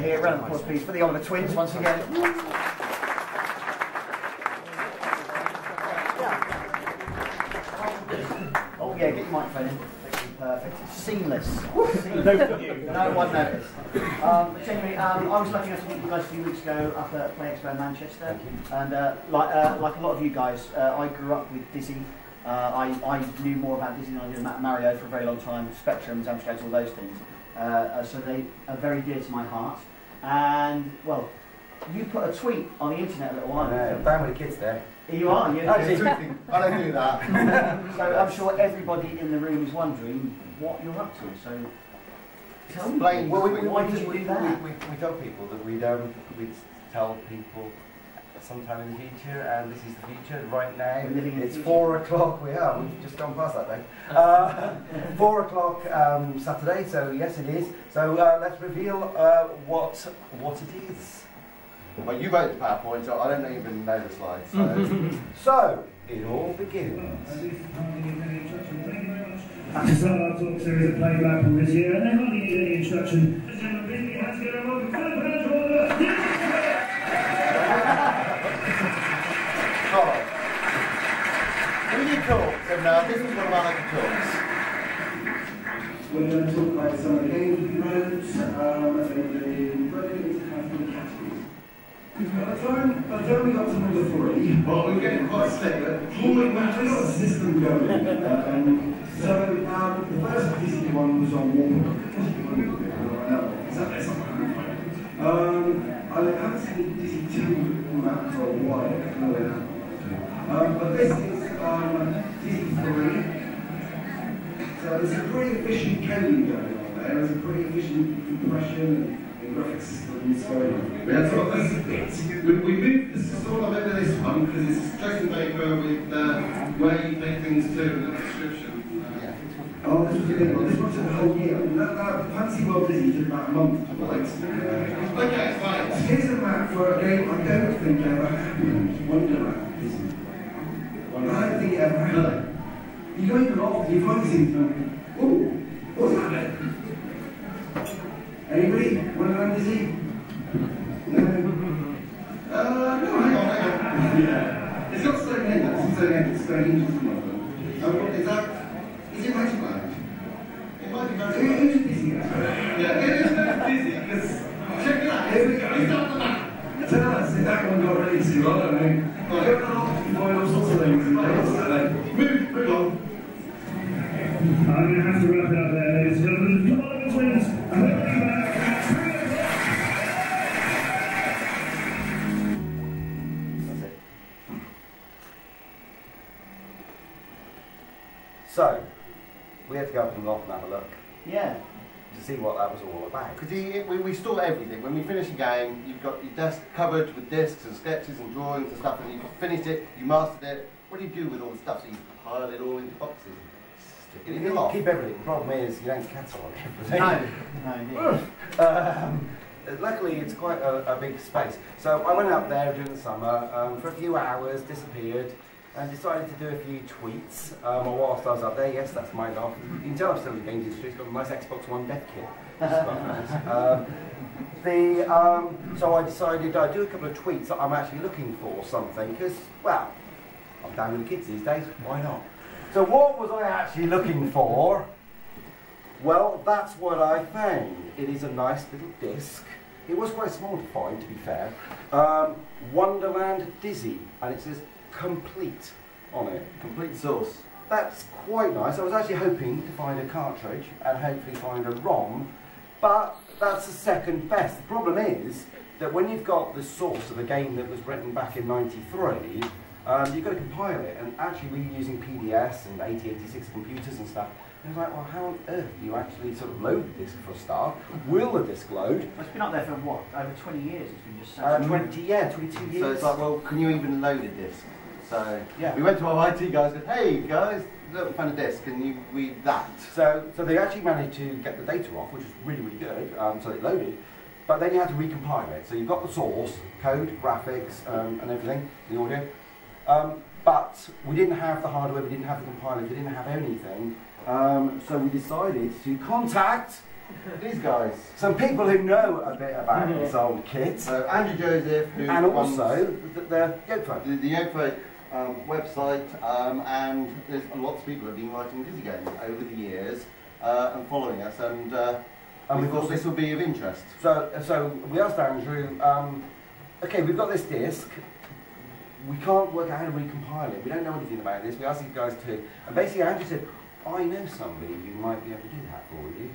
they're here. Round of applause, please, for the Oliver twins once again. Oh yeah, get your microphone in. Perfect. Seamless. Seamless. no one noticed. Um, but generally, um, I was lucky enough to meet you guys a few weeks ago up at Play Expo Manchester. And uh, like, uh, like a lot of you guys, uh, I grew up with Dizzy. Uh, I, I knew more about Dizzy than I did about Mario for a very long time, Spectrum, Amstrad, all those things. Uh, uh, so they are very dear to my heart. And, well, you put a tweet on the internet a little while ago. Down with the kids there. You are, you I don't do that. So I'm sure everybody in the room is wondering what you're up to. So tell me, Explain. Well, we, we, why we, did you we, do that? We, we, we tell people that we'd, um, we'd tell people sometime in the future, and this is the future right now. We're living in it's future. four o'clock. We are. We've just gone past that day. Uh, four o'clock um, Saturday. So yes, it is. So uh, let's reveal uh, what what it is. Well, you wrote the PowerPoint, so I don't even know the slides. So. So it all begins. To start our talk series of playback from this year, and they hardly need any introduction. Talk, so now this is one of our local talks. We're going to talk about some of the games we wrote, um, and then we're broken into kind of three categories. By the time, by the time we got to number three, well, we we're getting quite slick, but we got a system going. Um, so um, the first Dizzy one was on Warhol. Um, I haven't seen Dizzy 2 map for a while. Um, but this is um, Dizzy 3. So there's a pretty efficient coding going on there. There's a pretty efficient compression and, graphic systems going on. That's this is it. We, we moved the sort of into this one because it's Jason Baker with uh, where you make things to in the description. Oh, this was a big one. This one took a whole year. That, that Fancy World Dizzy took about a month to write. Okay, fine. Here's a map for a game I don't think ever happened. Wonderland Dizzy. I don't it You go even off, I'm going to have to wrap it up there, ladies and gentlemen. Come on, twins. And we'll be back at 3 o'clock. That's it. So, we had to go up in the loft and have a look Yeah. to see what that was all about. Because we, we store everything. When we finish a game, you've got your desk covered with discs and sketches and drawings and stuff, and you've finished it, you mastered it. What do you do with all the stuff? So you pile it all into boxes, stick it in your loft. Keep everything. The problem is you don't catalog everything. No. No, um, luckily, it's quite a, a big space. So I went up there during the summer um, for a few hours, disappeared, and decided to do a few tweets. Um, whilst I was up there, yes, that's my loft. You can tell I'm still in the games industry. It's got a nice Xbox One dev kit. Which is quite nice. Um, the, um, so I decided I'd do a couple of tweets that I'm actually looking for something, because, well, I'm down with the kids these days, why not? So what was I actually looking for? Well, that's what I found. It is a nice little disc. It was quite small to find, to be fair. Um, Wonderland Dizzy, and it says complete on it. Complete source. That's quite nice. I was actually hoping to find a cartridge and hopefully find a ROM, but that's the second best. The problem is that when you've got the source of a game that was written back in 93, um, you've got to compile it, and actually we're using PDS and 8086 computers and stuff. And it's like, well, how on earth do you actually sort of load the disk for a start? Will the disk load? Well, It's been up there for what? Over 20 years. It's been just Uh, there. 20, yeah, 22 years. So it's like, well, can you even load a disc? So Yeah. we went to our IT guys and said, hey guys, look, we found a disc, can you read that? So, so they actually managed to get the data off, which was really, really good. Um, so it loaded, but then you had to recompile it. So you've got the source, code, graphics, um, and everything, the audio. Um, but we didn't have the hardware, we didn't have the compiler, we didn't have anything. Um, so we decided to contact These guys. Some people who know a bit about this old kit, So Andrew Joseph, who and runs also the, the Yolkfolk. the, the Yolk um, website, um, and there's lots of people who have been writing Dizzy games over the years uh, and following us, and, uh, And we thought this would be of interest. So, so we asked Andrew, um, okay, we've got this disc. We can't work out how to recompile it. We don't know anything about this. We asked these guys to, and basically Andrew said, I know somebody who might be able to do that for you.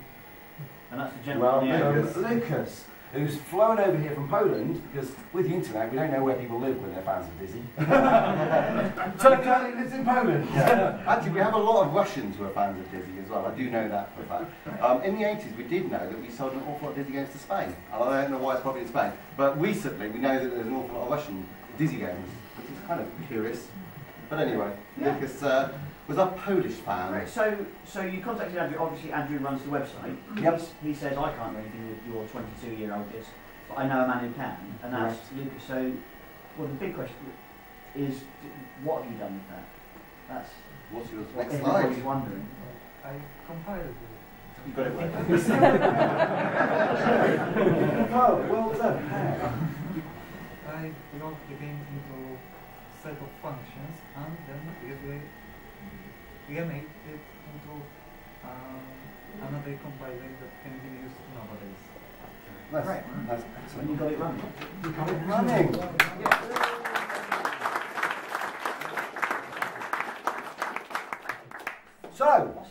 And that's the Well, gentleman on the Lucas. Lucas, who's flown over here from Poland, because with the internet, we don't know where people live when they're fans of Dizzy. so Charlie lives in Poland. Actually, we have a lot of Russians who are fans of Dizzy as well. I do know that for a fact. Um, in the 80s, we did know that we sold an awful lot of Dizzy games to Spain. And I don't know why it's probably in Spain. But recently, we know that there's an awful lot of Russian Dizzy games, which is kind of curious. But anyway, Yeah. Lucas uh, was a Polish fan. Right, so, so you contacted Andrew. Obviously, Andrew runs the website. Yep. He's- He says I can't do anything with your 22-year-old disc, but I know a man who can, and that's Lucas. So, well, the big question is, what have you done with that? That's What's yours? what Next everybody's slide. wondering. I compiled it. You got it right. oh, well done. I wrote the game into set of functions and then re- remade it into um, another compiler that can be used nowadays. That's, Right. that's When you excellent. got it running. You got it running. So,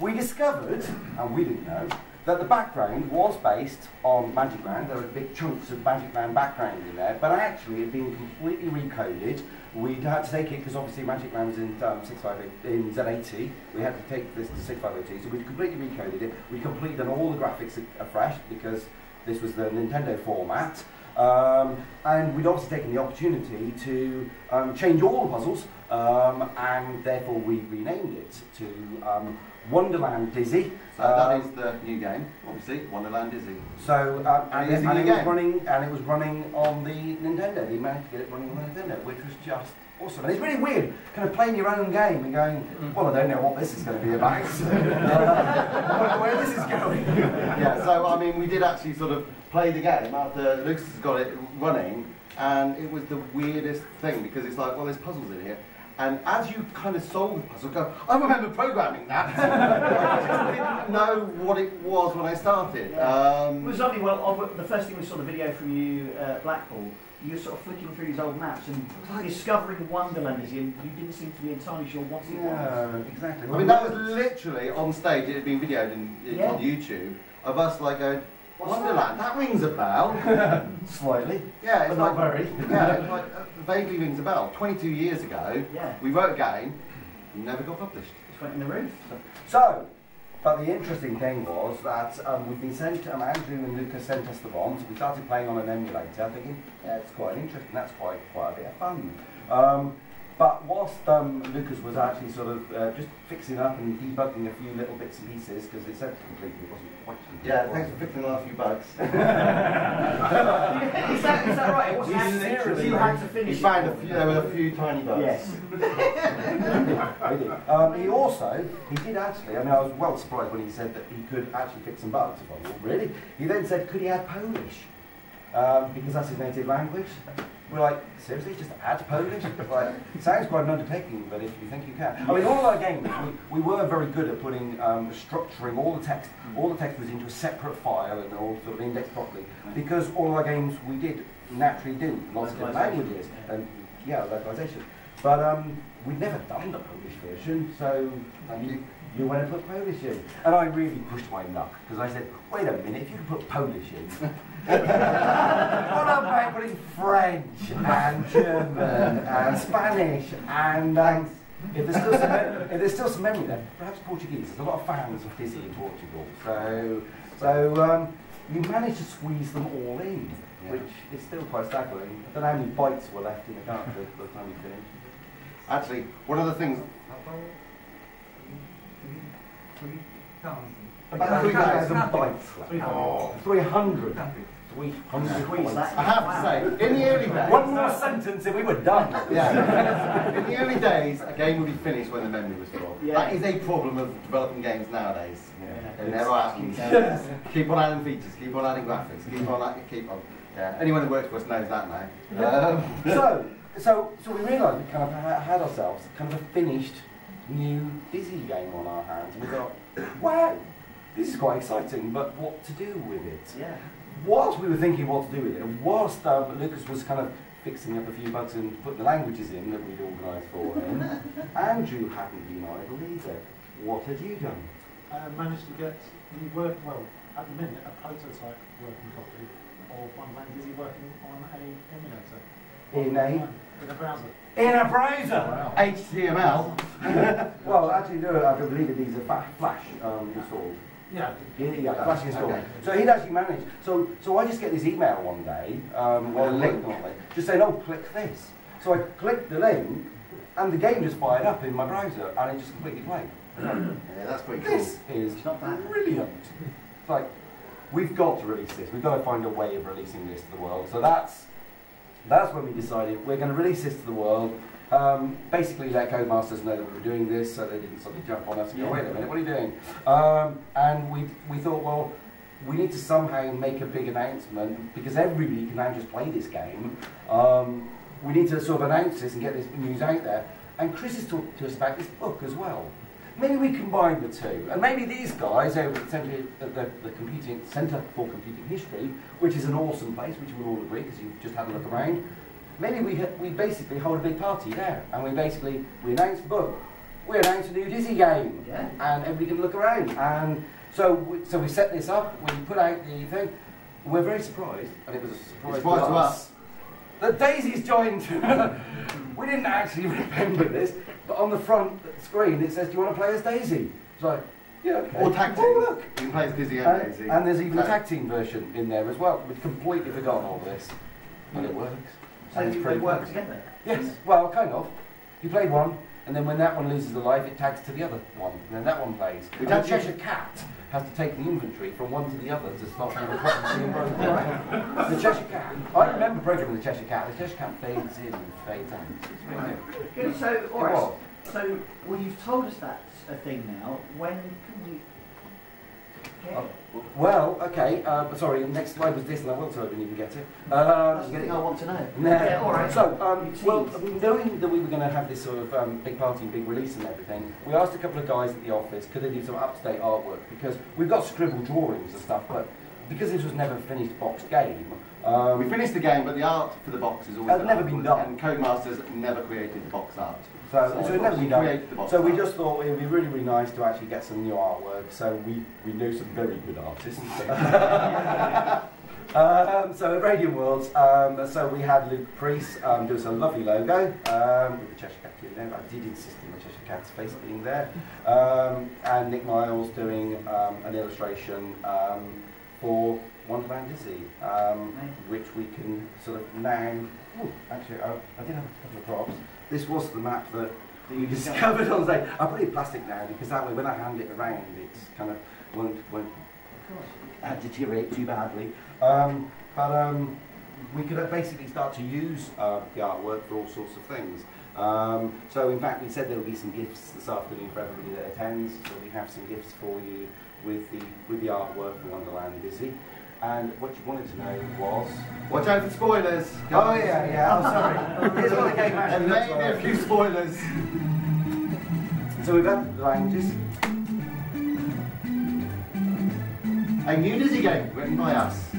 we discovered, and we didn't know, that the background was based on Magic Land. There were big chunks of Magic Land background in there, but actually it had been completely recoded. We'd had to take it because obviously Magic Land was in um, 658 in Z80. We had to take this to 6502, so we'd completely recoded it. We completely done all the graphics afresh because this was the Nintendo format. Um, and we'd obviously taken the opportunity to um, change all the puzzles, um, and therefore we renamed it to um, Wonderland Dizzy. So that Um, is the new game, obviously. Wonderland Dizzy. so, um, and, It it, is a and it was running, and it was running on the Nintendo. They managed to get it running on the Nintendo, which was just awesome. And it's really weird, kind of playing your own game and going, well, I don't know what this is going to be about. I wonder where this is going. yeah, so I mean, we did actually sort of play the game after Lucas has got it running, and it was the weirdest thing because it's like, well, there's puzzles in here. And as you kind of solve the puzzle, go, I remember programming that. I just didn't know what it was when I started. It Um, was lovely. Well, the first thing we saw the video from you at Blackpool, you were sort of flicking through these old maps and discovering Wonderland as you, you didn't seem to be entirely sure what it was. Yeah, exactly. I mean, that was literally on stage. It had been videoed in, it's Yeah. on YouTube of us like going, Wonderland, that? rings a bell. Slightly. Yeah, it's But not very. yeah, it's like uh, vaguely rings a bell. 22 years ago, Yeah, we wrote a game, never got published. just went in the roof. So, but the interesting thing was that um, we've been sent, um, Andrew and Lucas sent us the ROMs. We started playing on an emulator, thinking, yeah, it's quite interesting. That's quite quite a bit of fun. Um, but whilst um, Lucas was actually sort of uh, just fixing up and debugging a few little bits and pieces, because it said completely it wasn't quite complete. Yeah, thanks for fixing the last few bugs. is, that, is that right? It wasn't He accident, literally- you had to He finish found it. a few, there were a few tiny bugs. Yes. Um, he also, he did actually, I mean, I was well surprised when he said that he could actually fix some bugs. If I thought, well, really? He then said, could he add Polish? Um, because that's his native language. We're like, seriously, just add Polish? like, it sounds quite an undertaking, but if you think you can. I mean, all our games, we, we were very good at putting, um, structuring all the text, all the text was into a separate file and all sort of indexed properly. Because all our games we did naturally do, lots of different languages. And yeah, localization. But um, we'd never done the Polish version, so you, you went and put Polish in. And I really pushed my luck, because I said, wait a minute, if you can put Polish in, what about putting French and German and Spanish and um, if there's still some if there's still some memory there, perhaps Portuguese. There's a lot of fans of Dizzy in Portugal, so so um, you managed to squeeze them all in, Yeah. which is still quite staggering. I don't know how many bytes were left in the cartridge by the time you finished. Actually, one of the things, About three, three thousand. About Three 3,000 thousand. bytes. Oh. 300. Country. 300 Squeeze bytes. that. I have to say, in the early days, One more sentence and we were done. Yeah. In the early days, a game would be finished when the memory was full. Yeah. That is a problem of developing games nowadays. Yeah. They never happen. Yeah. keep on adding features, keep on adding graphics, keep on adding, keep on. Yeah. Anyone who works for us knows that now. Um, so, so, so we realised we kind of had ourselves kind of a finished new Dizzy game on our hands. We thought, wow, this is quite exciting, but what to do with it? Yeah. Whilst we were thinking what to do with it, whilst um, Lucas was kind of fixing up a few bugs and putting the languages in that we'd organised for him, Andrew hadn't been idle either. What had you done? uh, managed to get the work, well, at the minute, a prototype working copy of One Man Dizzy working on a emulator. In a- In a browser. In a browser! HTML. Well, actually, no, I can believe it needs a Flash um, installed. Yeah. Yeah, yeah, Flash installed. Okay. So he'd actually managed. So, so I just get this email one day, um, With a or link. link, on just saying, "Oh, click this." So I clicked the link, and the game just fired up in my browser, and it just completely played. Yeah, that's pretty cool. This is It's not bad. brilliant. It's like we've got to release this. We've got to find a way of releasing this to the world. So that's that's when we decided we're going to release this to the world. Um, basically, let Codemasters know that we were doing this, so they didn't suddenly jump on us and go. "Wait a minute, what are you doing?" Um, and we we thought, well, we need to somehow make a big announcement because everybody can now just play this game. Um, we need to sort of announce this and get this news out there. And Chris has talked to us about this book as well. Maybe we combine the two, and maybe these guys over at the, the, the Computing Centre for Computing History, which is an awesome place, which we all agree because you've just had a look around. Maybe we we basically hold a big party there, and we basically we announce the book, we announce a new Dizzy game, Yeah. and everybody can look around. And so we, so we set this up, we put out the thing. We're very surprised, and it was a surprise, Surprise to us. That Daisy's joined. we didn't actually remember this, but on the front screen it says, "Do you want to play as Daisy?" It's like, yeah, okay. Or tag team. Oh, look. You can play as Dizzy and And, Daisy. and there's even a So- tag team version in there as well. We'd completely forgotten all this, but it works. So And it's pretty work together. Yes, well, kind of. You play one, and then when that one loses a life, it tags to the other one, and then that one plays. We And the don't- Cheshire Cat has to take the inventory from one to the other to stop the problem being broken. Right? The Cheshire Cat. I remember programming the Cheshire Cat. The Cheshire Cat fades in and fades out. It's really good. Good. So, all right. So, well, you've told us that's a thing now. When can we Oh. Well, okay. Um, sorry, next slide was this, and I want to, I didn't even get it. Um, That's I want to know. No. Yeah, all right. So, um, well, knowing that we were going to have this sort of um, big party and big release and everything, we asked a couple of guys at the office could they do some up-to-date artwork because we've got scribble drawings and stuff, but because this was never a finished boxed game, um, We finished the game, but the art for the box has always Has never been done. And Codemasters never created the box art. So, so, it never we been done. So we art. just thought it would be really, really nice to actually get some new artwork. So we, we knew some very good artists. um, so at Radiant Worlds, um, so we had Luke Priest um, do us a lovely logo um, with the Cheshire Cat there. I did insist on the Cheshire Cat's face being there. Um, and Nick Miles doing an illustration for Wonderland Dizzy, um, which we can sort of now. Ooh, actually, I, I did have a couple of props. This was the map that you discovered on the day. I put it in plastic now because that way when I hand it around, it's kind of won't won't uh, deteriorate too badly. Um, but um, we could uh, basically start to use uh, the artwork for all sorts of things. Um, so in fact, we said there will be some gifts this afternoon for everybody that attends. So we have some gifts for you with the with the artwork for Wonderland Dizzy. And what you wanted to know was. Watch out for spoilers. Oh yeah, yeah. I'm sorry. Here's what the game actually may looks be a few spoilers. So we've got the languages. A new Dizzy game written by us.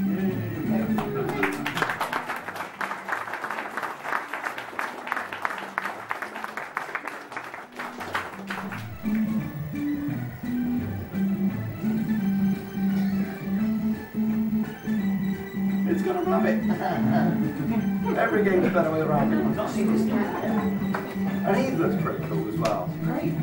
Every game's better way around I've seen this. And he looks pretty cool as well. Great.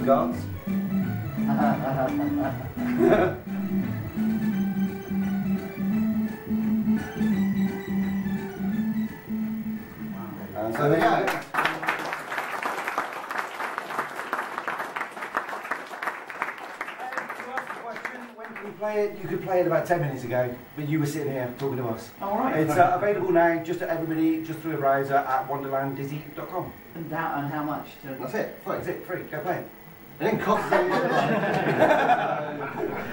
Of guards. And so there you go. To ask the question, when can you play it? You could play it about 10 minutes ago, but you were sitting here talking to us. All right. It's uh, available now just to everybody, just through a browser at wonderlanddizzy.com. and, how, and how much to... That's it. Free. That's it, free, go play it. Didn't cost.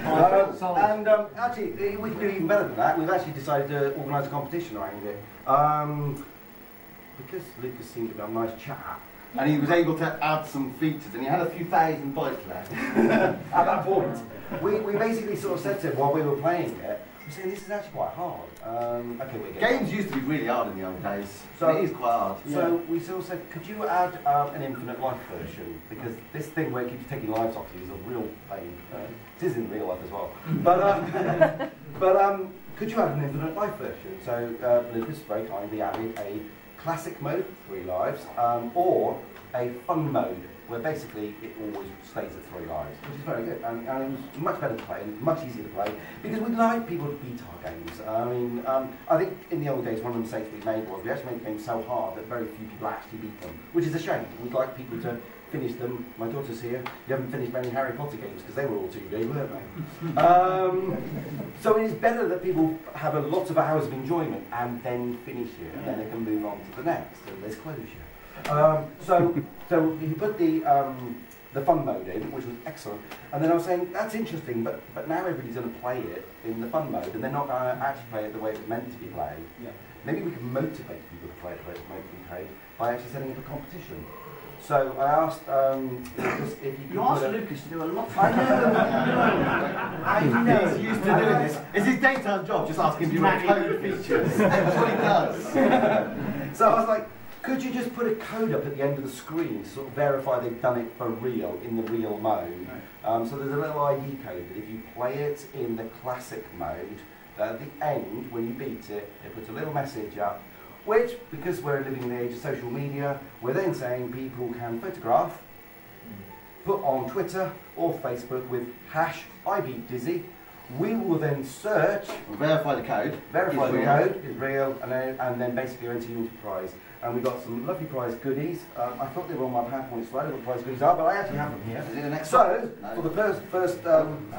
Um, and um, actually, eh, we can do even better than that. We've actually decided to organise a competition around it. Um, because Lucas seemed to be a nice chap, and he was able to add some features, and he had a few thousand bytes left. at that point, we, we basically sort of said to him while we were playing it, saying this is actually quite hard. Um, okay, we're Games used to be really hard in the old days, So- it is quite hard. So we sort of said, could you add um, an infinite life version? Because this thing where it keeps taking lives off you is a real pain. Uh, it is in real life as well. But, um, but um, could you add an infinite life version? So uh, Lucas very kindly added a classic mode, three lives, um, or a fun mode, where basically it always stays at three lives, which is very good. And, and it was much better to play, and much easier to play, because we'd like people to beat our games. I mean, um, I think in the old days, one of the mistakes we made was we actually made games so hard that very few people actually beat them, which is a shame. We'd like people to finish them. My daughter's here. You haven't finished many Harry Potter games because they were all 2D, weren't they? um, so it is better that people have a lot of hours of enjoyment and then finish it, and then they can move on to the next, and there's closure. Um, so, so he put the um, the fun mode in, which was excellent. And then I was saying that's interesting, but but now everybody's going to play it in the fun mode, and they're not going to actually play it the way it's meant to be played. Yeah. Maybe we can motivate people to play it the way it's meant to be played by actually setting up a competition. So I asked um, Lucas if he could. You asked Lucas to do a lot. I know. I know. He's used to doing this. It's his daytime job, just asking people to code features. That's what he does. So I was like, could you just put a code up at the end of the screen to sort of verify they've done it for real in the real mode? Um, so there's a little ID code that if you play it in the classic mode, at the end, when you beat it, it puts a little message up, which, because we're living in the age of social media, we're then saying people can photograph, put on Twitter or Facebook with hash I beat Dizzy. We will then search We'll verify the code. verify Is the real. code is real, and then, and then basically enter your prize. And we got some lovely prize goodies. Um, I thought they were on my PowerPoint slide, what prize goodies are, but I actually have them here. Is it the next So, No. for the first, first um, No.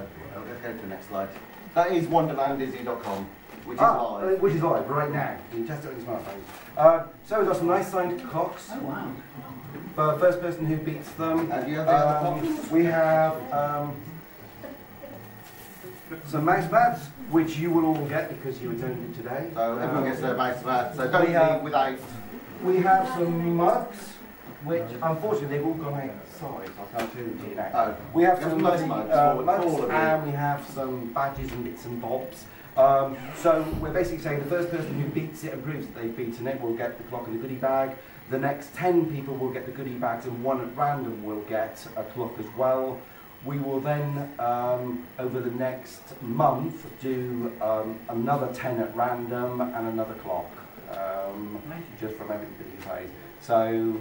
Okay, let's go to the next slide. That is wonderlanddizzy.com, which is ah, uh, live. which is live right now. You can test it on your smartphone. Uh, so we've got some nice signed clocks Oh, wow. for the first person who beats them. And you have the other Um, clocks? we have um, some mouse pads, which you will all get because you attended today. So everyone gets their mouse to. So don't we leave without. We have some mugs, which unfortunately they've all gone outside, I can't them to you now. Oh. We have some mugs, mugs uh, mugs and we have some badges and bits and bobs. Um, so we're basically saying the first person who beats it and proves that they've beaten it will get the clock and the goodie bag. The next 10 people will get the goodie bags and one at random will get a clock as well. We will then, um, over the next month, do um, another 10 at random and another clock, um, just from everybody who plays. So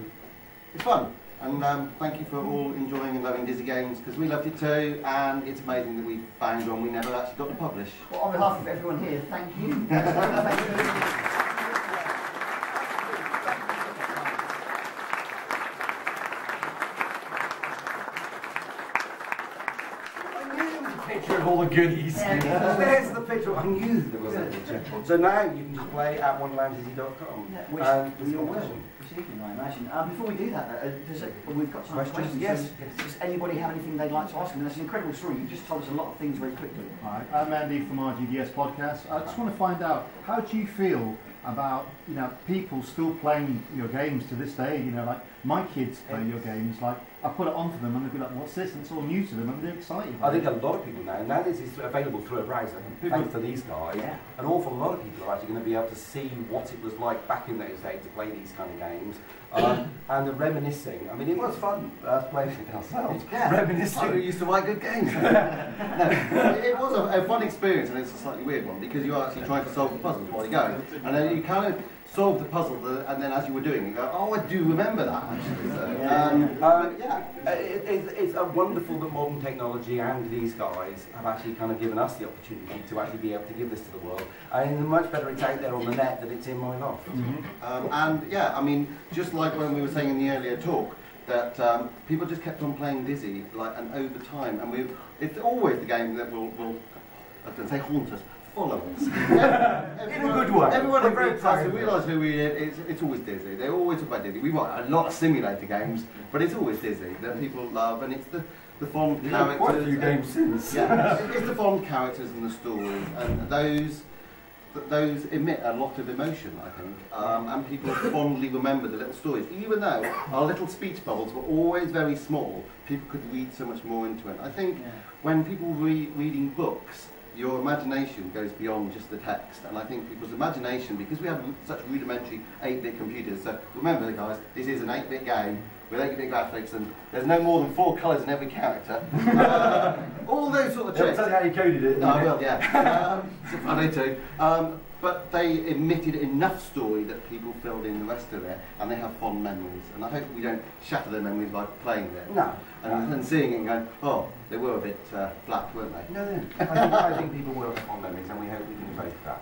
It's fun. And um, thank you for all enjoying and loving Dizzy Games because we loved it too. And it's amazing that we found one we never actually got to publish. Well, on behalf of everyone here, thank you. Thank you. I knew there was a picture of all the goodies. Yeah. There's the picture. I knew there was a picture. So now you can just play at wonderlanddizzy.com. Yeah, which and we all will this evening, I imagine. Uh, before we do that, though, uh, does it, we've got some Questions? questions. Yes, So yes. Does anybody have anything they'd like to ask? I mean, that's an incredible story. You've just told us a lot of things very quickly. Hi, I'm Andy from RGDS Podcast. I just want to find out how do you feel about you know people still playing your games to this day? You know, like my kids play your games. Like I put it on for them, and they'll be like, "What's this?" And it's all new to them, and they're excited. I think a lot of people now, now this is available through a browser, thanks to these guys, Yeah. an awful lot of people are actually going to be able to see what it was like back in those days to play these kind of games. Um, and the reminiscing. I mean, it was fun uh, playing it ourselves. Yeah. Reminiscing. We used to write good games. no, it it was a, a fun experience, and it's a slightly weird one because you're actually trying to solve the puzzles while you're going, and then you kind of solve the puzzle, the, and then as you were doing, you go, "Oh, I do remember that." Actually, so, um, Um, yeah. Uh, It, it's, it's a wonderful that modern technology and these guys have actually kind of given us the opportunity to actually be able to give this to the world. And much better it's out there on the net than it's in my loft. Um, and yeah, I mean, just like when we were saying in the earlier talk, that um, people just kept on playing Dizzy, like, and over time, and we it's always the game that will, will I was going to say haunt us, follow us. In a good way. Everyone We're who very reads us, proud who of it. realise who we are, it's, it's always Dizzy. They always talk about Dizzy. We want a lot of simulator games, but it's always Dizzy that people love, and it's the, the fond We've characters. quite a few games since. Yeah, it's- the fond characters and the stories, and those th- those emit a lot of emotion, I think, um, and people fondly remember the little stories. Even though our little speech bubbles were always very small, people could read so much more into it. I think Yeah. when people read reading books, your imagination goes beyond just the text, and I think people's imagination, because we have such rudimentary 8-bit computers, so remember guys, this is an 8-bit game with 8-bit graphics, and there's no more than four colours in every character. Uh, all those sort of tricks. tell you how you coded it. Oh, well, yeah. Um, I do too. Um, but they emitted enough story that people filled in the rest of it, and they have fond memories. And I hope we don't shatter their memories by playing it. No. And, and seeing it and going, oh, they were a bit uh, flat, weren't they? No, no. I think, I think people will have fond memories, and we hope we can evoke that.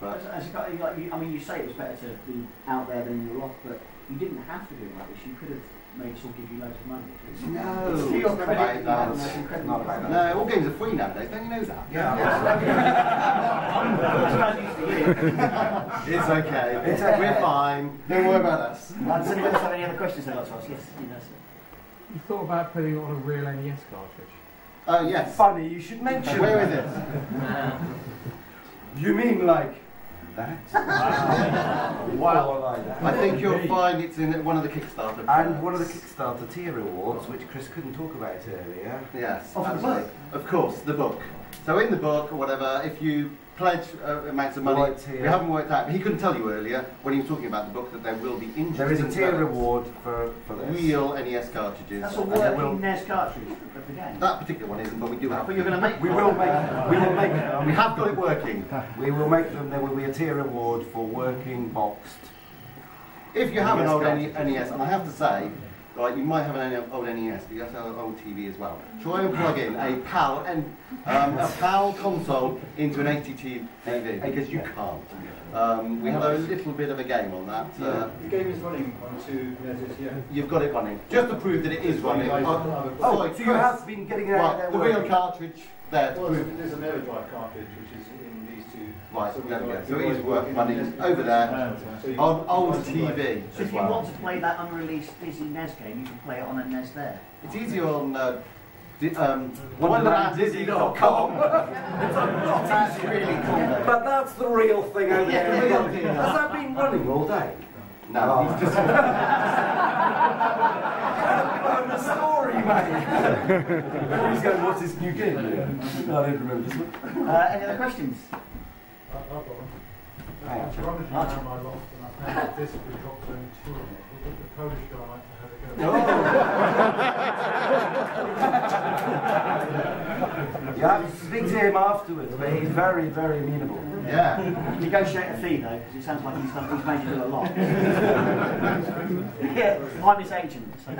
But As, as like, you, I mean, you say it was better to be out there than in your loft, but you didn't have to do it like this. You could have made us all give you loads of money. It's, No, it's to it's your not about that. have the most incredible Not about no, all games are free nowadays. Don't you know that? I'm used to you. It's okay. It's okay. We're fine. Don't worry about us. Uh, Does anyone have any other questions they'd like to ask? Yes, you know, sir. You thought about putting it on a real NES cartridge? Oh, yes. Funny, you should mention Where is that. it? You mean like that? wow. like that. I think you'll find it's in one of the Kickstarter. And one of the. Kickstarter tier awards, which Chris couldn't talk about earlier. Yes, book? Of course, the book. So in the book or whatever, if you pledge uh, amounts of money, Right we haven't worked out. He couldn't tell you earlier when he was talking about the book that there will be interesting. There is a tier reward for, for this. Real NES cartridges. That's a and there will- working NES cartridge for the game. That particular one isn't, but we do have. But you're going to make We will make, we will make them. We have got it working. We will make them. There will be a tier reward for working boxed. If you have an NES old. NES, and I have to say, right, you might have an old NES, but you have to have an old TV as well. Try and plug in a PAL and um, a PAL console into an 80 TV because you can't. Um, we have a little bit of a game on that. Uh, The game is running on two measures, yeah. You've got it running, just to prove that it is running. Oh, Oh, so you have been getting it out Right, there the real cartridge there to Well, prove. there's, there's a Mega Drive cartridge which is in these two. Right, there we go. So we've it is got work in over there So on old Right. TV So as if you want to play that unreleased Dizzy NES game, you can play it on a NES there. It's easier on uh, di- um, Wonderlanddizzy.com. That's really cool. But that's the real thing out Yeah, there. the. Has that been running all day? No, Oh. he's just. the story, mate. He's going, what's this new game? No, I don't remember this one. Uh, any other questions? Yeah, I speak to him afterwards, but he's very, very amenable. Yeah. Negotiate a fee though, because it sounds like he's, done, he's made you do a lot. yeah, I'm his agent. So.